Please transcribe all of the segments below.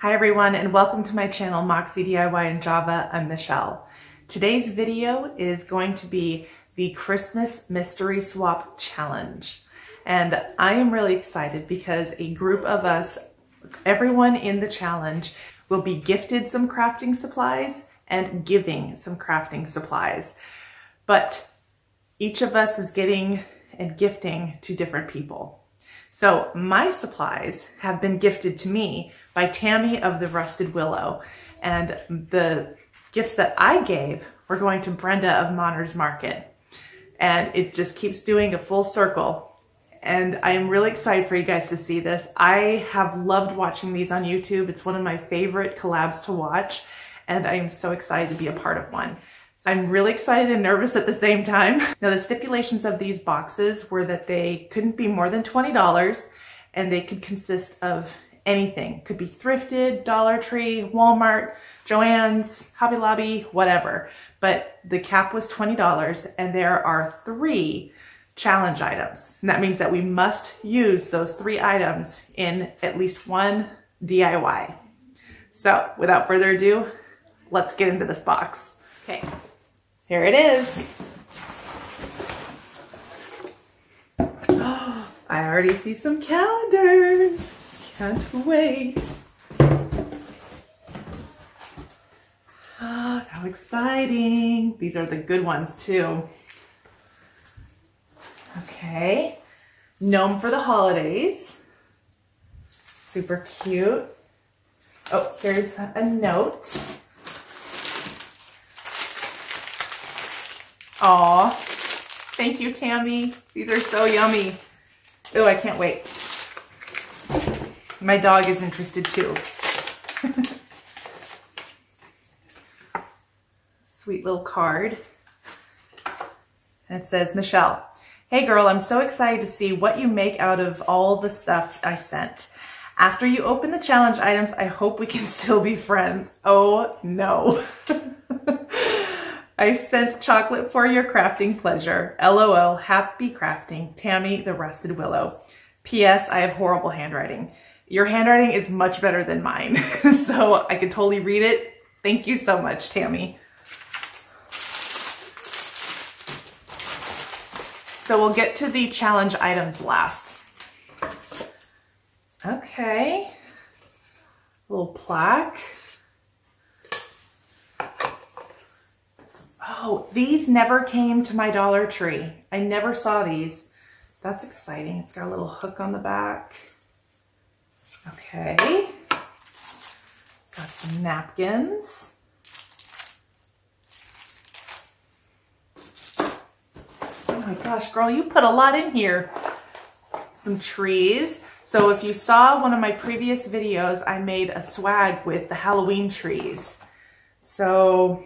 Hi everyone and welcome to my channel Moxie DIY in Java. I'm Michelle. Today's video is going to be the Christmas Mystery Swap Challenge. And I am really excited because a group of us, everyone in the challenge, will be gifted some crafting supplies and giving some crafting supplies. But each of us is getting and gifting to different people. So my supplies have been gifted to me by Tammy of the Rusted Willow. And the gifts that I gave were going to Brenda of Monner's Market. And it just keeps doing a full circle. And I am really excited for you guys to see this. I have loved watching these on YouTube. It's one of my favorite collabs to watch. And I am so excited to be a part of one. I'm really excited and nervous at the same time. Now the stipulations of these boxes were that they couldn't be more than $20 and they could consist of anything. Could be thrifted, Dollar Tree, Walmart, Joann's, Hobby Lobby, whatever. But the cap was $20 and there are three challenge items. And that means that we must use those three items in at least one DIY. So without further ado, let's get into this box. Okay, here it is. Oh, I already see some calendars. Can't wait. Oh, how exciting. These are the good ones too. Okay. Gnome for the holidays. Super cute. Oh, here's a note. Aw. Thank you, Tammy. These are so yummy. Oh, I can't wait. My dog is interested too. Sweet little card. And it says, Michelle, Hey girl, I'm so excited to see what you make out of all the stuff I sent. After you open the challenge items, I hope we can still be friends. Oh no. I sent chocolate for your crafting pleasure. LOL, happy crafting. Tammy, the Rusted Willow. P.S. I have horrible handwriting. Your handwriting is much better than mine, so I can totally read it. Thank you so much, Tammy. So we'll get to the challenge items last. Okay, little plaque. Oh, these never came to my Dollar Tree. I never saw these. That's exciting. It's got a little hook on the back. Okay. Got some napkins. Oh my gosh, girl, you put a lot in here. Some trees. So if you saw one of my previous videos, I made a swag with the Halloween trees. So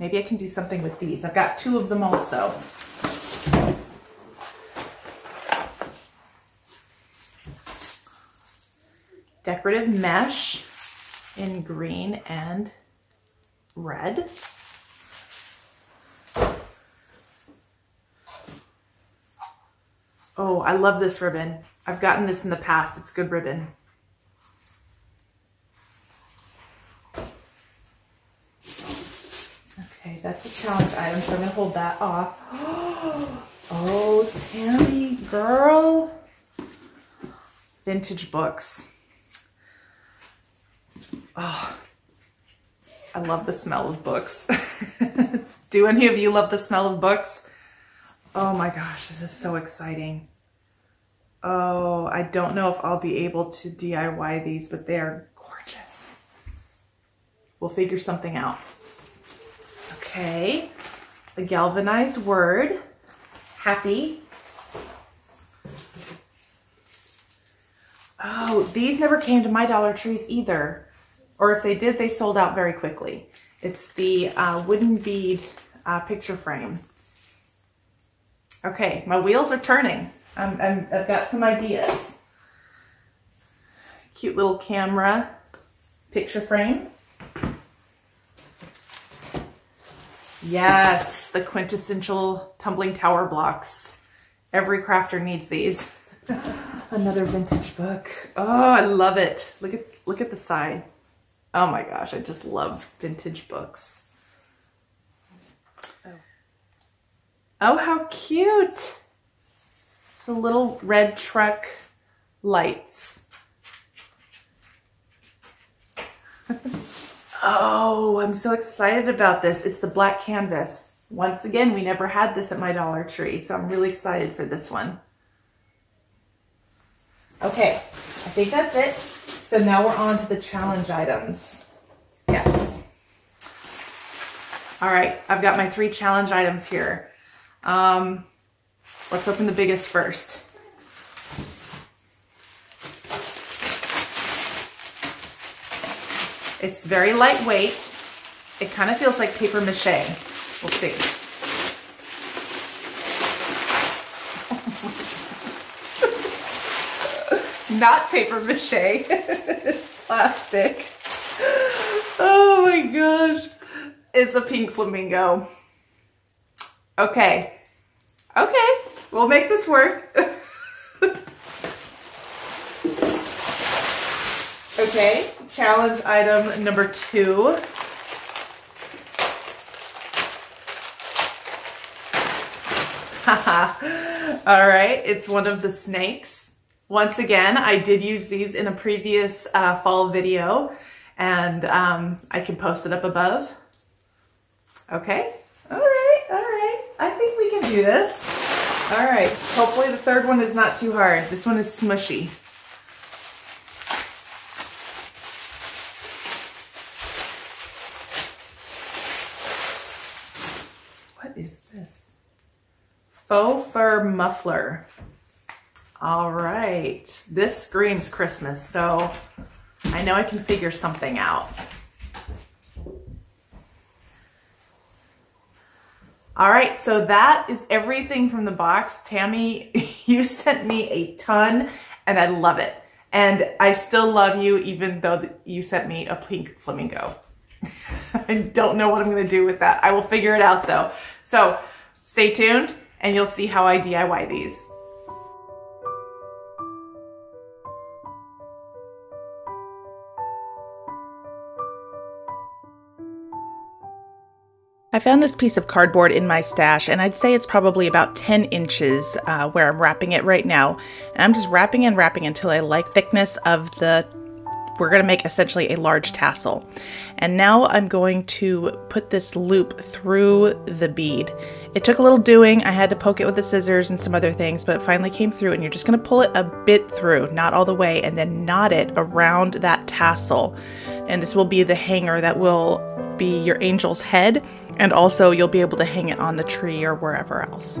maybe I can do something with these. I've got two of them also. decorative mesh in green and red. Oh, I love this ribbon. I've gotten this in the past. It's good ribbon. Okay, that's a challenge item, so I'm gonna hold that off. Oh, Tammy, girl. Vintage books. Oh, I love the smell of books. Do any of you love the smell of books? Oh my gosh, this is so exciting. Oh, I don't know if I'll be able to DIY these, but they are gorgeous. We'll figure something out. Okay, the galvanized word, happy. Oh, these never came to my Dollar Trees either or if they did, they sold out very quickly. It's the uh, wooden bead uh, picture frame. Okay, my wheels are turning. I'm, I'm, I've got some ideas. Cute little camera picture frame. Yes, the quintessential tumbling tower blocks. Every crafter needs these. Another vintage book. Oh, I love it. Look at look at the side. Oh my gosh, I just love vintage books. Oh, oh how cute. It's a little red truck lights. oh, I'm so excited about this. It's the black canvas. Once again, we never had this at my Dollar Tree, so I'm really excited for this one. Okay, I think that's it. So now we're on to the challenge items. Yes. All right, I've got my three challenge items here. Um, let's open the biggest first. It's very lightweight. It kind of feels like paper mache. We'll see. Not paper mache, it's plastic. Oh my gosh. It's a pink flamingo. Okay. Okay, we'll make this work. okay, challenge item number two. All right, it's one of the snakes. Once again, I did use these in a previous uh, fall video and um, I can post it up above. Okay, all right, all right. I think we can do this. All right, hopefully the third one is not too hard. This one is smushy. Faux fur muffler. All right, this screams Christmas, so I know I can figure something out. All right, so that is everything from the box. Tammy, you sent me a ton and I love it. And I still love you even though you sent me a pink flamingo. I don't know what I'm gonna do with that. I will figure it out though. So stay tuned and you'll see how I DIY these. I found this piece of cardboard in my stash, and I'd say it's probably about 10 inches uh, where I'm wrapping it right now. And I'm just wrapping and wrapping until I like thickness of the we're going to make essentially a large tassel. And now I'm going to put this loop through the bead. It took a little doing. I had to poke it with the scissors and some other things, but it finally came through and you're just going to pull it a bit through, not all the way, and then knot it around that tassel. And this will be the hanger that will be your angel's head and also you'll be able to hang it on the tree or wherever else.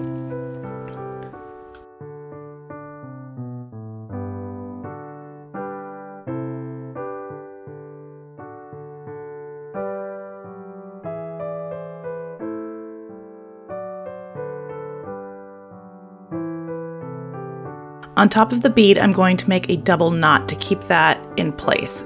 On top of the bead, I'm going to make a double knot to keep that in place.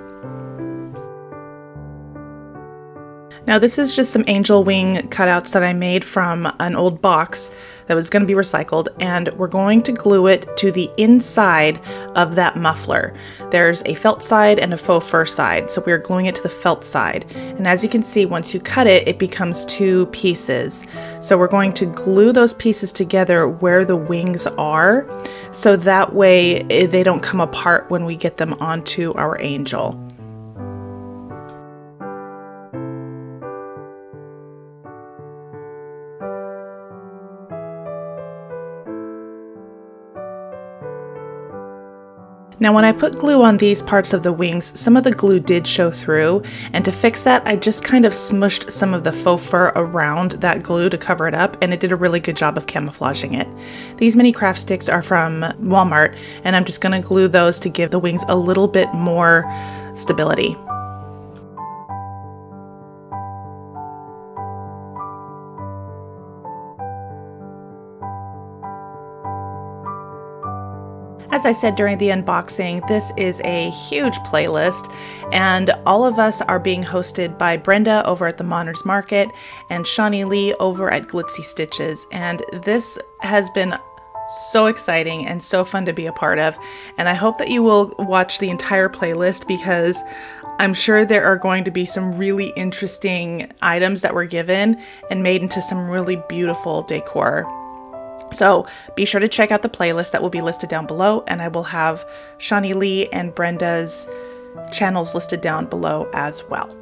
Now this is just some angel wing cutouts that I made from an old box that was going to be recycled and we're going to glue it to the inside of that muffler. There's a felt side and a faux fur side so we're gluing it to the felt side and as you can see once you cut it it becomes two pieces. So we're going to glue those pieces together where the wings are so that way eh, they don't come apart when we get them onto our angel. Now when I put glue on these parts of the wings, some of the glue did show through, and to fix that I just kind of smushed some of the faux fur around that glue to cover it up, and it did a really good job of camouflaging it. These mini craft sticks are from Walmart, and I'm just going to glue those to give the wings a little bit more stability. As I said during the unboxing, this is a huge playlist, and all of us are being hosted by Brenda over at the Monner's Market and ShawniLee over at Glitzy Stitches. And this has been so exciting and so fun to be a part of. And I hope that you will watch the entire playlist because I'm sure there are going to be some really interesting items that were given and made into some really beautiful decor. So be sure to check out the playlist that will be listed down below, and I will have ShawniLee and Brenda's channels listed down below as well.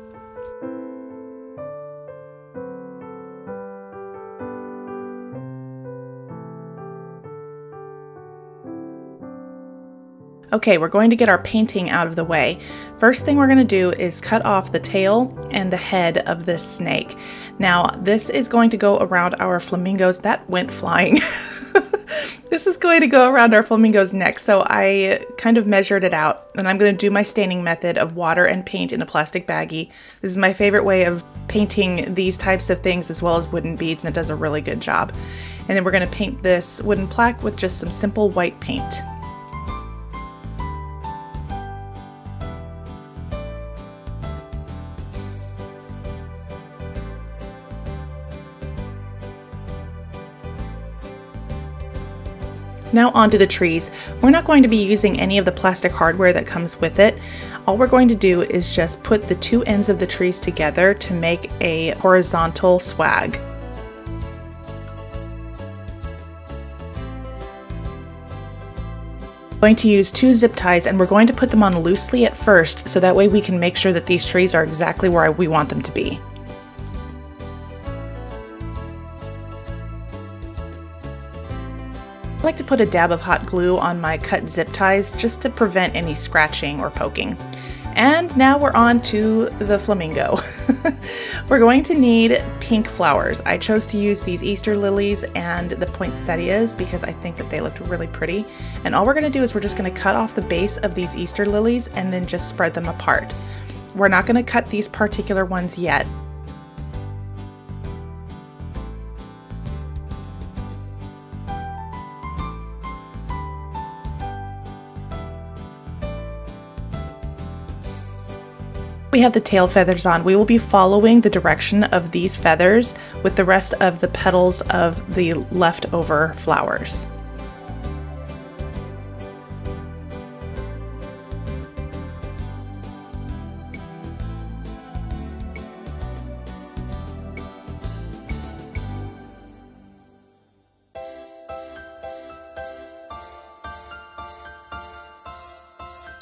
Okay, we're going to get our painting out of the way. First thing we're going to do is cut off the tail and the head of this snake. Now, this is going to go around our flamingos. That went flying. this is going to go around our flamingo's neck. So I kind of measured it out and I'm going to do my staining method of water and paint in a plastic baggie. This is my favorite way of painting these types of things as well as wooden beads and it does a really good job. And then we're going to paint this wooden plaque with just some simple white paint. Now onto the trees. We're not going to be using any of the plastic hardware that comes with it. All we're going to do is just put the two ends of the trees together to make a horizontal swag. going to use two zip ties and we're going to put them on loosely at first so that way we can make sure that these trees are exactly where we want them to be. I like to put a dab of hot glue on my cut zip ties just to prevent any scratching or poking. And now we're on to the flamingo. we're going to need pink flowers. I chose to use these Easter lilies and the poinsettias because I think that they looked really pretty. And all we're gonna do is we're just gonna cut off the base of these Easter lilies and then just spread them apart. We're not gonna cut these particular ones yet. We have the tail feathers on. We will be following the direction of these feathers with the rest of the petals of the leftover flowers.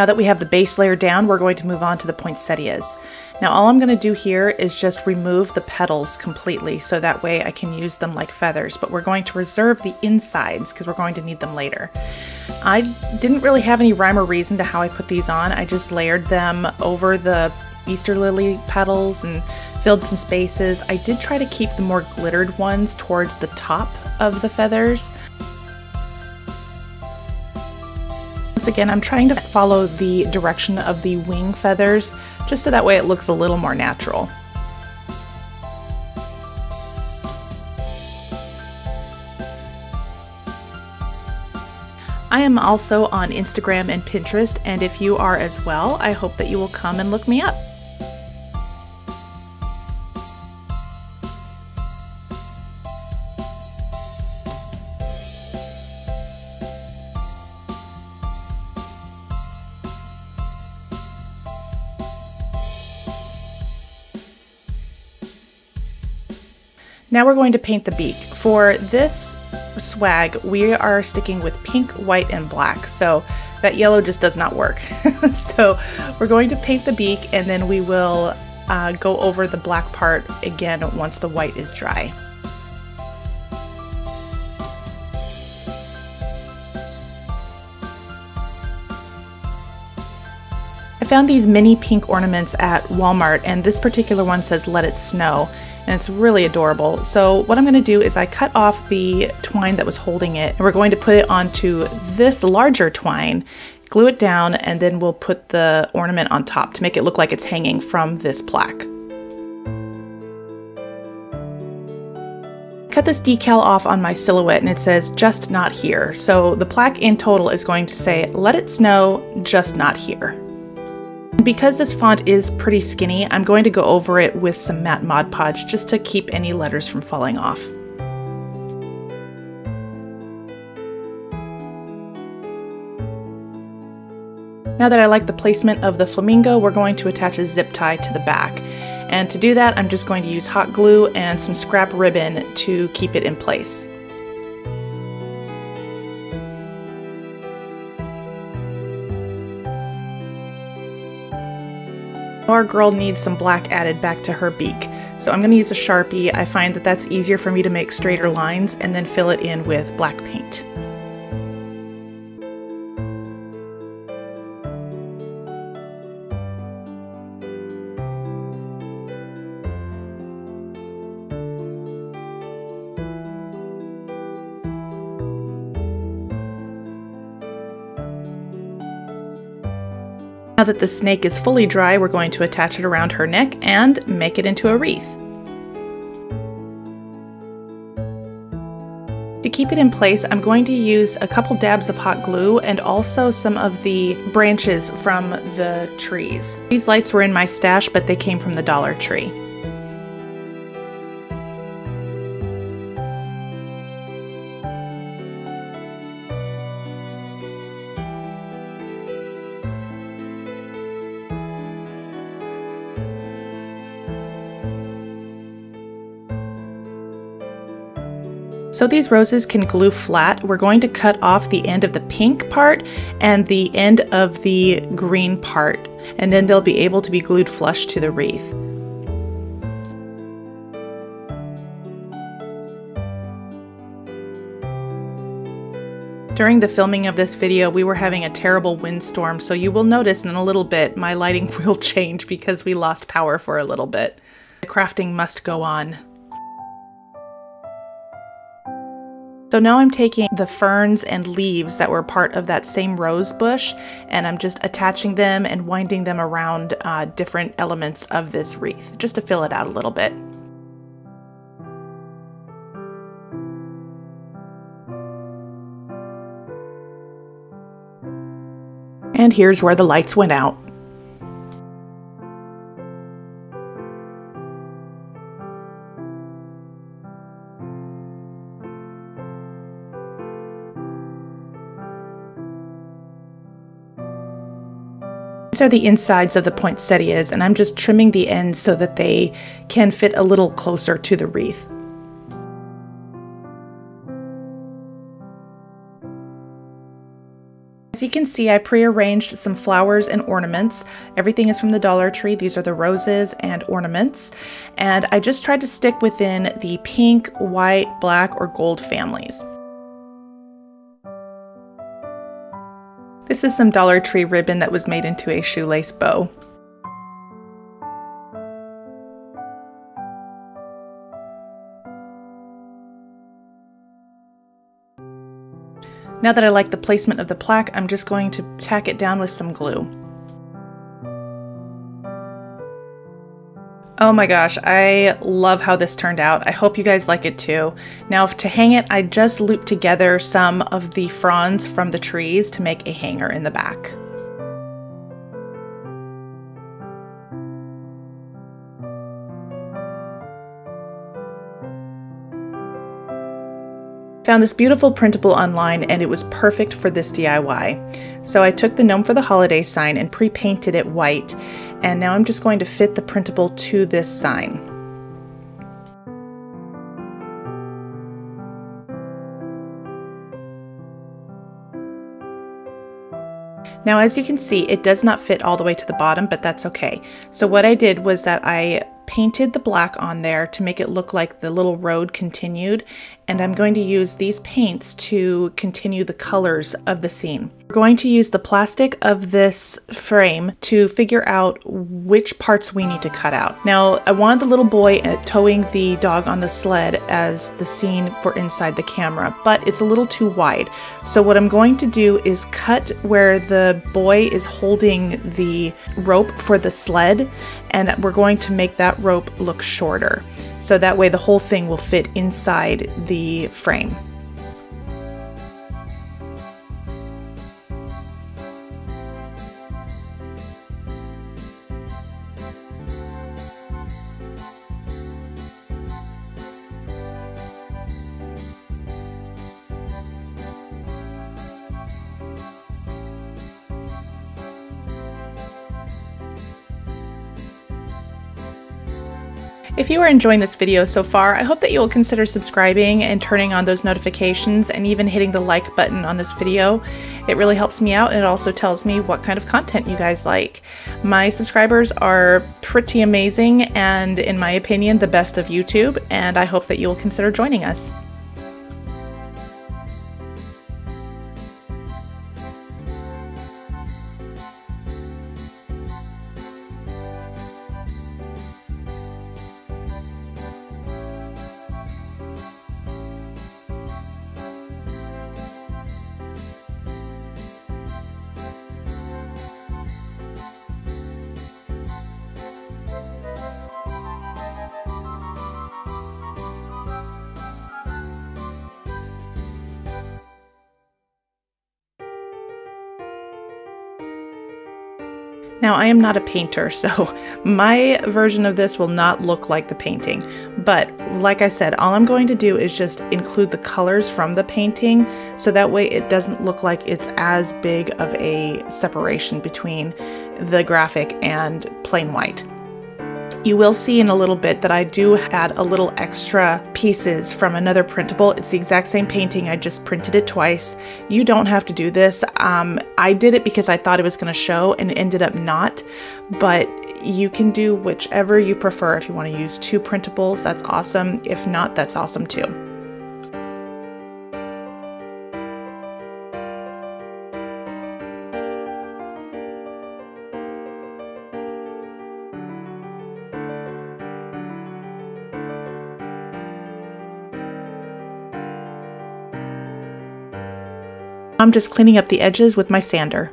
Now that we have the base layer down, we're going to move on to the poinsettias. Now all I'm going to do here is just remove the petals completely so that way I can use them like feathers, but we're going to reserve the insides because we're going to need them later. I didn't really have any rhyme or reason to how I put these on. I just layered them over the Easter lily petals and filled some spaces. I did try to keep the more glittered ones towards the top of the feathers. Again, I'm trying to follow the direction of the wing feathers, just so that way it looks a little more natural. I am also on Instagram and Pinterest, and if you are as well, I hope that you will come and look me up. Now we're going to paint the beak. For this swag, we are sticking with pink, white, and black. So that yellow just does not work. so we're going to paint the beak and then we will uh, go over the black part again once the white is dry. I found these mini pink ornaments at Walmart and this particular one says let it snow and it's really adorable. So what I'm going to do is I cut off the twine that was holding it and we're going to put it onto this larger twine, glue it down, and then we'll put the ornament on top to make it look like it's hanging from this plaque. cut this decal off on my silhouette and it says just not here. So the plaque in total is going to say let it snow, just not here. Because this font is pretty skinny, I'm going to go over it with some matte Mod Podge just to keep any letters from falling off. Now that I like the placement of the flamingo, we're going to attach a zip tie to the back. And to do that, I'm just going to use hot glue and some scrap ribbon to keep it in place. Our girl needs some black added back to her beak. So I'm going to use a Sharpie. I find that that's easier for me to make straighter lines and then fill it in with black paint. Now that the snake is fully dry, we're going to attach it around her neck and make it into a wreath. To keep it in place, I'm going to use a couple dabs of hot glue and also some of the branches from the trees. These lights were in my stash, but they came from the Dollar Tree. So these roses can glue flat. We're going to cut off the end of the pink part and the end of the green part, and then they'll be able to be glued flush to the wreath. During the filming of this video, we were having a terrible windstorm, so you will notice in a little bit my lighting will change because we lost power for a little bit. The crafting must go on. Now I'm taking the ferns and leaves that were part of that same rose bush and I'm just attaching them and winding them around uh, different elements of this wreath just to fill it out a little bit. And here's where the lights went out. These are the insides of the poinsettias and I'm just trimming the ends so that they can fit a little closer to the wreath. As you can see, I pre-arranged some flowers and ornaments. Everything is from the Dollar Tree. These are the roses and ornaments. And I just tried to stick within the pink, white, black, or gold families. This is some Dollar Tree ribbon that was made into a shoelace bow. Now that I like the placement of the plaque, I'm just going to tack it down with some glue. Oh my gosh, I love how this turned out. I hope you guys like it too. Now to hang it, I just looped together some of the fronds from the trees to make a hanger in the back. Found this beautiful printable online and it was perfect for this DIY. So I took the Gnome for the Holiday sign and pre-painted it white and now I'm just going to fit the printable to this sign. Now as you can see, it does not fit all the way to the bottom, but that's okay. So what I did was that I painted the black on there to make it look like the little road continued and I'm going to use these paints to continue the colors of the scene. We're going to use the plastic of this frame to figure out which parts we need to cut out. Now I wanted the little boy uh, towing the dog on the sled as the scene for inside the camera but it's a little too wide so what I'm going to do is cut where the boy is holding the rope for the sled and we're going to make that rope look shorter. So that way the whole thing will fit inside the frame. If you are enjoying this video so far, I hope that you will consider subscribing and turning on those notifications and even hitting the like button on this video. It really helps me out and it also tells me what kind of content you guys like. My subscribers are pretty amazing and in my opinion the best of YouTube and I hope that you will consider joining us. Now, I am not a painter, so my version of this will not look like the painting. But like I said, all I'm going to do is just include the colors from the painting so that way it doesn't look like it's as big of a separation between the graphic and plain white. You will see in a little bit that I do add a little extra pieces from another printable. It's the exact same painting, I just printed it twice. You don't have to do this. Um, I did it because I thought it was going to show and it ended up not, but you can do whichever you prefer. If you want to use two printables, that's awesome. If not, that's awesome too. I'm just cleaning up the edges with my sander.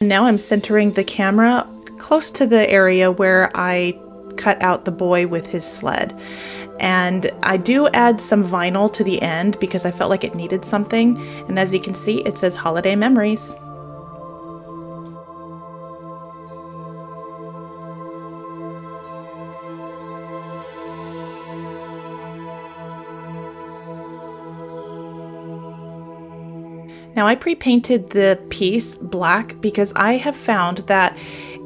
And now I'm centering the camera close to the area where I cut out the boy with his sled. And I do add some vinyl to the end because I felt like it needed something. And as you can see, it says Holiday Memories. Now I pre-painted the piece black because I have found that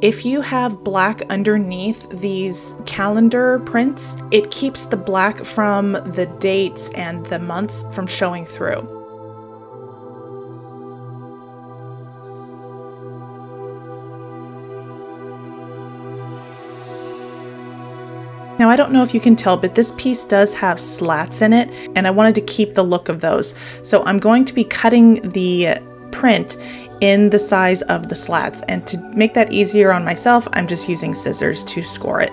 if you have black underneath these calendar prints, it keeps the black from the dates and the months from showing through. Now I don't know if you can tell, but this piece does have slats in it and I wanted to keep the look of those. So I'm going to be cutting the print in the size of the slats and to make that easier on myself, I'm just using scissors to score it.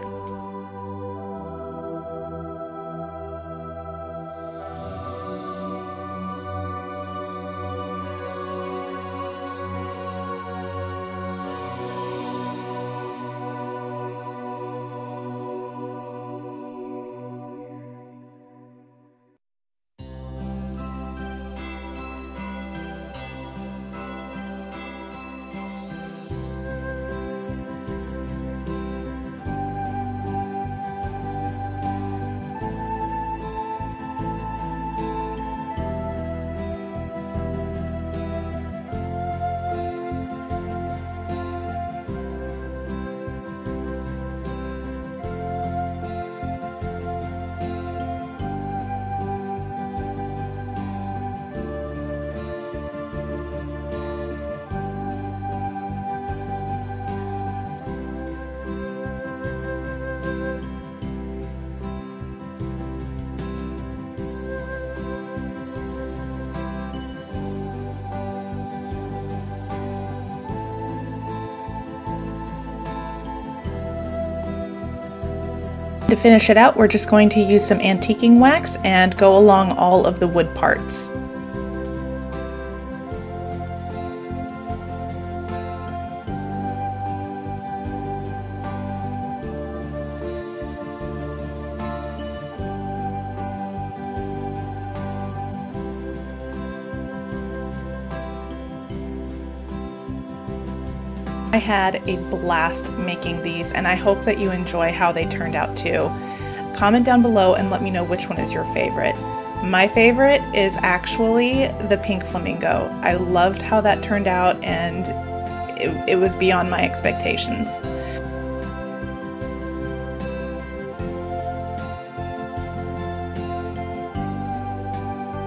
To finish it out, we're just going to use some antiquing wax and go along all of the wood parts. I had a blast making these and I hope that you enjoy how they turned out too. Comment down below and let me know which one is your favorite. My favorite is actually the pink flamingo. I loved how that turned out and it, it was beyond my expectations.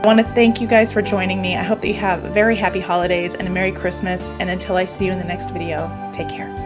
Want to thank you guys for joining me. I hope that you have very happy holidays and a Merry Christmas. And until I see you in the next video, take care.